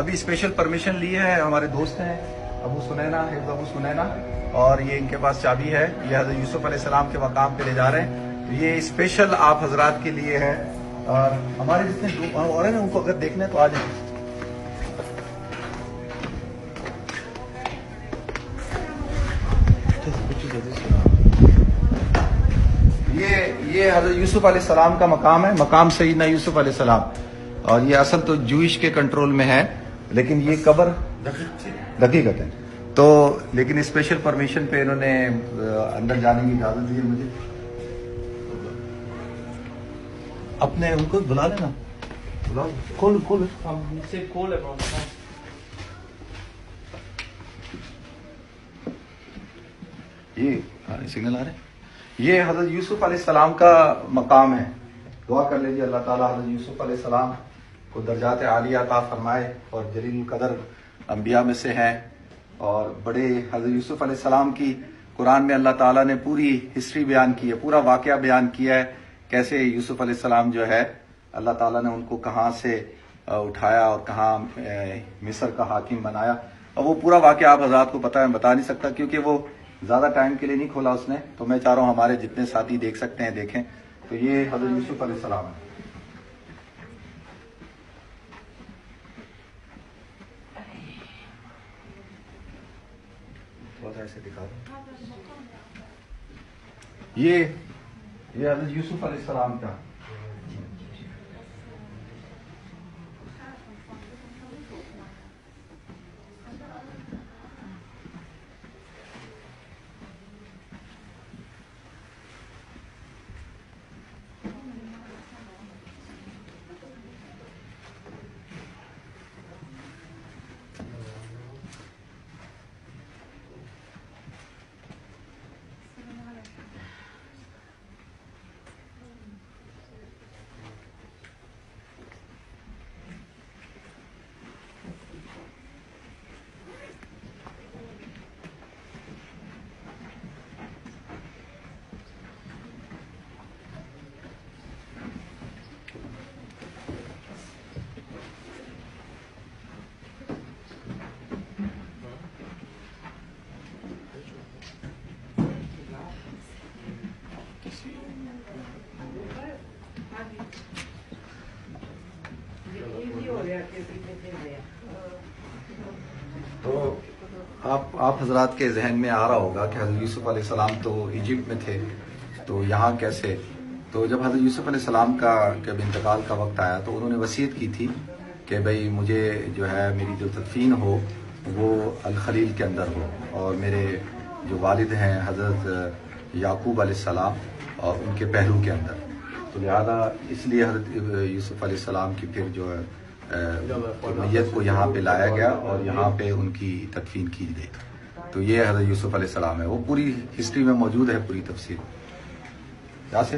ابھی special permission لی ہے، ہمارے دوست ہیں، ابو سنینا، حفظ ابو سنینا، اور یہ ان کے پاس چابی ہے، یہ حضرت یوسف علیہ السلام کے مقام پہ لے جا رہے ہیں۔ تو یہ اسپیشل آپ حضرات کے لیے ہے اور ہمارے جتنے اور ہیں ان کو اگر دیکھنا ہے تو آ جائیں۔ یہ یہ حضرت یوسف علیہ السلام کا مقام ہے، مقام سیدنا یوسف علیہ السلام۔ اور یہ اصل تو جوئش کے کنٹرول میں ہے۔ لیکن یہ قبر حقیقت ہے۔ تو لیکن اسپیشل پرمیشن پہ انہوں نے اندر جانے کی اجازت دی ہے مجھے۔ اپنے ان کو بلا لینا۔ بلاؤ کھول کھول۔ سے کول ہے bro. یہ سگنل آ رہے ہیں۔ یہ حضرت یوسف علیہ السلام کا مقام ہے۔ دعا کر لیجیے اللہ تعالیٰ حضرت یوسف علیہ السلام کو درجات عالیہ عطا فرمائے اور جلیل القدر انبیاء میں سے ہیں اور بڑے حضرت یوسف علیہ السلام کی قرآن میں اللہ تعالیٰ نے پوری ہسٹری بیان کی ہے، پورا واقعہ بیان کیا ہے کیسے یوسف علیہ السلام جو ہے اللہ تعالیٰ نے ان کو کہاں سے اٹھایا اور کہاں مصر کا حاکم بنایا۔ اور وہ پورا واقعہ آپ حضرات کو پتا ہے، میں بتا نہیں سکتا کیونکہ وہ زیادہ ٹائم کے لیے نہیں کھولا اس نے۔ تو میں چاہ رہا ہوں ہمارے جتنے ساتھی دیکھ سکتے ہیں، دیکھیں۔ تو یہ حضرت یوسف علیہ السلام ہے ایسے دکھا دو یہ یہ حضرت یوسف علیہ السلام کا تو آپ آپ حضرات کے ذہن میں آ رہا ہوگا کہ حضرت یوسف علیہ السلام تو ایجپٹ میں تھے، تو یہاں کیسے؟ تو جب حضرت یوسف علیہ السلام کا جب انتقال کا وقت آیا تو انہوں نے وصیت کی تھی کہ بھئی مجھے جو ہے میری جو تدفین ہو وہ الخلیل کے اندر ہو اور میرے جو والد ہیں حضرت یعقوب علیہ السلام اور ان کے پہلو کے اندر۔ تو لہذا اس لیے حضرت یوسف علیہ السلام کی پھر جو ہے میت کو یہاں پہ لایا گیا اور یہاں پہ ان کی تدفین کی گئی۔ تو یہ حضرت یوسف علیہ السلام ہے۔ وہ پوری ہسٹری میں موجود ہے، پوری تفصیل یاسر؟